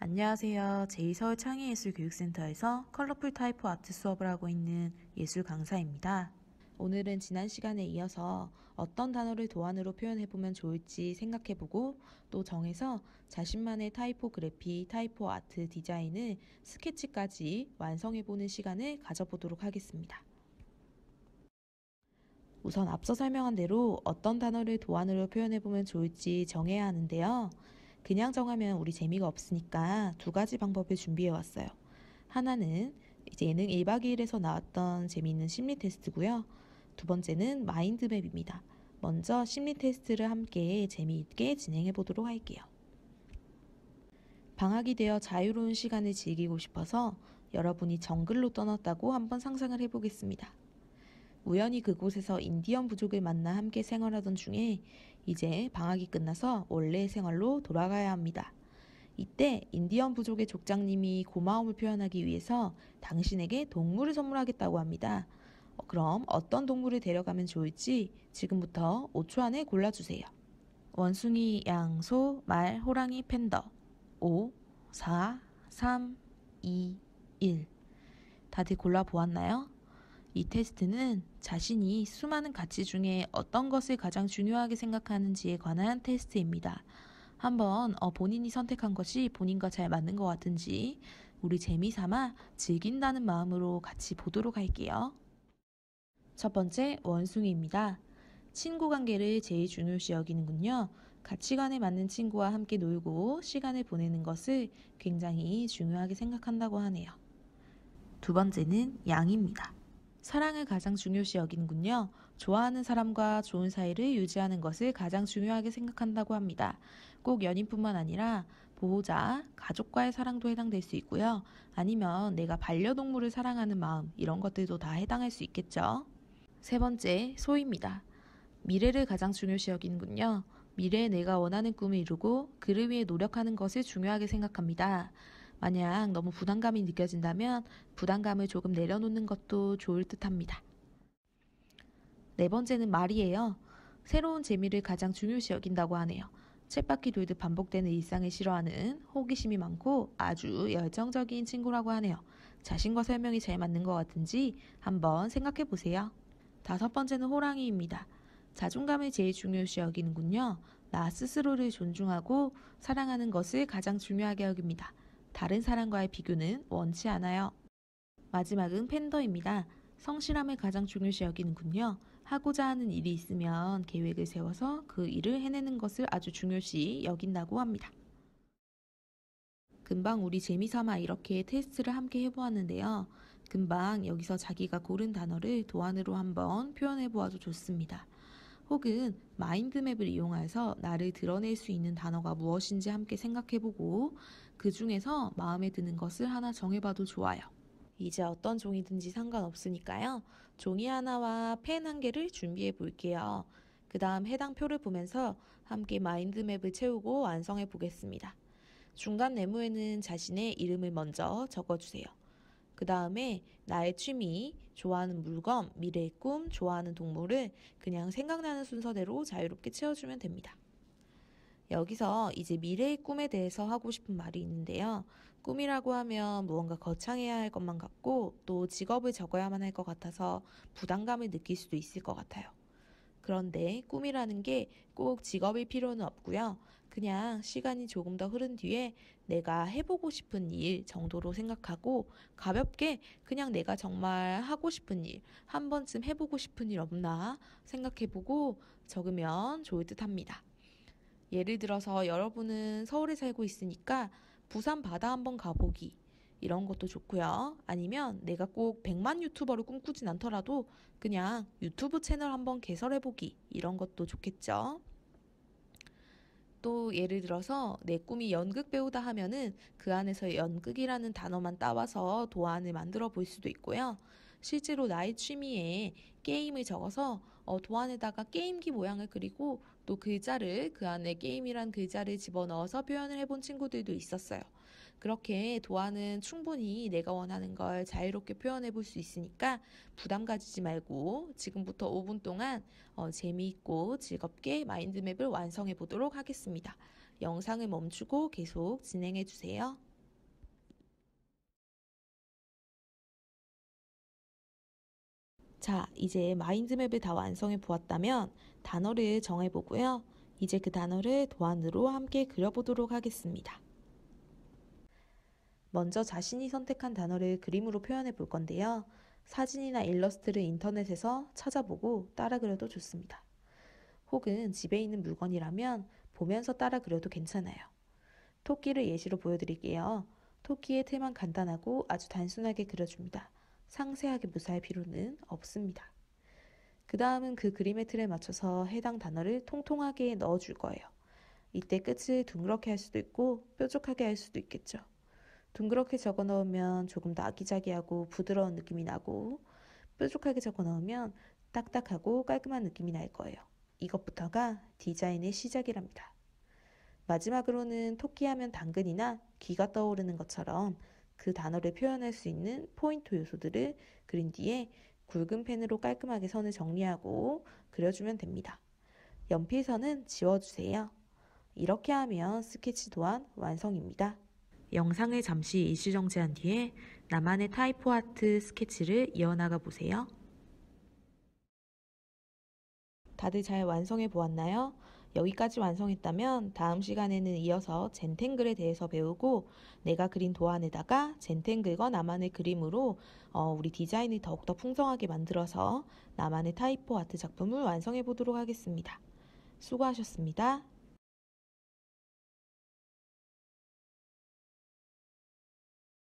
안녕하세요. 제2서울 창의예술교육센터에서 colorful typo art 수업을 하고 있는 예술 강사입니다. 오늘은 지난 시간에 이어서 어떤 단어를 도안으로 표현해보면 좋을지 생각해보고 또 정해서 자신만의 타이포그래피, typo art 디자인을 스케치까지 완성해보는 시간을 가져보도록 하겠습니다. 우선 앞서 설명한 대로 어떤 단어를 도안으로 표현해보면 좋을지 정해야 하는데요. 그냥 정하면 우리 재미가 없으니까 두 가지 방법을 준비해 왔어요. 하나는 이제 예능 1박 2일에서 나왔던 재미있는 심리 테스트고요. 두 번째는 마인드맵입니다. 먼저 심리 테스트를 함께 재미있게 진행해 보도록 할게요. 방학이 되어 자유로운 시간을 즐기고 싶어서 여러분이 정글로 떠났다고 한번 상상을 해보겠습니다. 우연히 그곳에서 인디언 부족을 만나 함께 생활하던 중에 이제 방학이 끝나서 원래의 생활로 돌아가야 합니다. 이때 인디언 부족의 족장님이 고마움을 표현하기 위해서 당신에게 동물을 선물하겠다고 합니다. 어, 그럼 어떤 동물을 데려가면 좋을지 지금부터 5초 안에 골라주세요. 원숭이, 양, 소, 말, 호랑이, 팬더. 5, 4, 3, 2, 1. 다들 골라보았나요? 이 테스트는 자신이 수많은 가치 중에 어떤 것을 가장 중요하게 생각하는지에 관한 테스트입니다. 한번 어, 본인이 선택한 것이 본인과 잘 맞는 것 같은지 우리 재미삼아 즐긴다는 마음으로 같이 보도록 할게요. 첫 번째 원숭이입니다. 친구 관계를 제일 중요시 여기는군요. 가치관에 맞는 친구와 함께 놀고 시간을 보내는 것을 굉장히 중요하게 생각한다고 하네요. 두 번째는 양입니다. 사랑을 가장 중요시 여기는군요. 좋아하는 사람과 좋은 사이를 유지하는 것을 가장 중요하게 생각한다고 합니다. 꼭 연인뿐만 아니라 보호자, 가족과의 사랑도 해당될 수 있고요. 아니면 내가 반려동물을 사랑하는 마음, 이런 것들도 다 해당할 수 있겠죠. 세 번째, 소입니다. 미래를 가장 중요시 여기는군요. 미래에 내가 원하는 꿈을 이루고 그를 위해 노력하는 것을 중요하게 생각합니다. 만약 너무 부담감이 느껴진다면 부담감을 조금 내려놓는 것도 좋을 듯 합니다. 네 번째는 말이에요. 새로운 재미를 가장 중요시 여긴다고 하네요. 쳇바퀴 돌듯 반복되는 일상을 싫어하는 호기심이 많고 아주 열정적인 친구라고 하네요. 자신과 설명이 잘 맞는 것 같은지 한번 생각해 보세요. 다섯 번째는 호랑이입니다. 자존감을 제일 중요시 여기는군요. 나 스스로를 존중하고 사랑하는 것을 가장 중요하게 여깁니다. 다른 사람과의 비교는 원치 않아요. 마지막은 팬더입니다. 성실함을 가장 중요시 여기는군요. 하고자 하는 일이 있으면 계획을 세워서 그 일을 해내는 것을 아주 중요시 여긴다고 합니다. 금방 우리 재미삼아 이렇게 테스트를 함께 해보았는데요. 금방 여기서 자기가 고른 단어를 도안으로 한번 표현해 보아도 좋습니다. 혹은 마인드맵을 이용해서 나를 드러낼 수 있는 단어가 무엇인지 함께 생각해보고 그 중에서 마음에 드는 것을 하나 정해봐도 좋아요. 이제 어떤 종이든지 상관없으니까요. 종이 하나와 펜 한 개를 준비해 볼게요. 그 다음 해당 표를 보면서 함께 마인드맵을 채우고 완성해 보겠습니다. 중간 네모에는 자신의 이름을 먼저 적어주세요. 그 다음에 나의 취미, 좋아하는 물건, 미래의 꿈, 좋아하는 동물을 그냥 생각나는 순서대로 자유롭게 채워주면 됩니다. 여기서 이제 미래의 꿈에 대해서 하고 싶은 말이 있는데요. 꿈이라고 하면 무언가 거창해야 할 것만 같고 또 직업을 적어야만 할 것 같아서 부담감을 느낄 수도 있을 것 같아요. 그런데 꿈이라는 게 꼭 직업일 필요는 없고요. 그냥 시간이 조금 더 흐른 뒤에 내가 해보고 싶은 일 정도로 생각하고 가볍게 그냥 내가 정말 하고 싶은 일, 한 번쯤 해보고 싶은 일 없나 생각해보고 적으면 좋을 듯 합니다. 예를 들어서 여러분은 서울에 살고 있으니까 부산 바다 한번 가보기. 이런 것도 좋고요. 아니면 내가 꼭 100만 유튜버를 꿈꾸진 않더라도 그냥 유튜브 채널 한번 개설해보기. 이런 것도 좋겠죠. 또 예를 들어서 내 꿈이 연극 배우다 하면은 그 안에서 연극이라는 단어만 따와서 도안을 만들어 볼 수도 있고요. 실제로 나의 취미에 게임을 적어서 어, 도안에다가 게임기 모양을 그리고 또 글자를 그 안에 게임이란 글자를 집어넣어서 표현을 해본 친구들도 있었어요. 그렇게 도안은 충분히 내가 원하는 걸 자유롭게 표현해 볼 수 있으니까 부담 가지지 말고 지금부터 5분 동안 어, 재미있고 즐겁게 마인드맵을 완성해 보도록 하겠습니다. 영상을 멈추고 계속 진행해 주세요. 자, 이제 마인드맵을 다 완성해 보았다면 단어를 정해 보고요. 이제 그 단어를 도안으로 함께 그려보도록 하겠습니다. 먼저 자신이 선택한 단어를 그림으로 표현해 볼 건데요. 사진이나 일러스트를 인터넷에서 찾아보고 따라 그려도 좋습니다. 혹은 집에 있는 물건이라면 보면서 따라 그려도 괜찮아요. 토끼를 예시로 보여드릴게요. 토끼의 틀만 간단하고 아주 단순하게 그려줍니다. 상세하게 묘사할 필요는 없습니다. 그 다음은 그 그림의 틀에 맞춰서 해당 단어를 통통하게 넣어줄 거예요. 이때 끝을 둥그렇게 할 수도 있고 뾰족하게 할 수도 있겠죠. 둥그렇게 적어 넣으면 조금 더 아기자기하고 부드러운 느낌이 나고 뾰족하게 적어 넣으면 딱딱하고 깔끔한 느낌이 날 거예요. 이것부터가 디자인의 시작이랍니다. 마지막으로는 토끼하면 당근이나 귀가 떠오르는 것처럼 그 단어를 표현할 수 있는 포인트 요소들을 그린 뒤에 굵은 펜으로 깔끔하게 선을 정리하고 그려주면 됩니다. 연필선은 지워주세요. 이렇게 하면 스케치 또한 완성입니다. 영상을 잠시 일시 정지한 뒤에 나만의 typo art 스케치를 이어나가 보세요. 다들 잘 완성해 보았나요? 여기까지 완성했다면 다음 시간에는 이어서 Zentangle에 대해서 배우고 내가 그린 도안에다가 젠탱글과 나만의 그림으로 어, 우리 디자인을 더욱더 풍성하게 만들어서 나만의 타이포 아트 작품을 완성해 보도록 하겠습니다. 수고하셨습니다.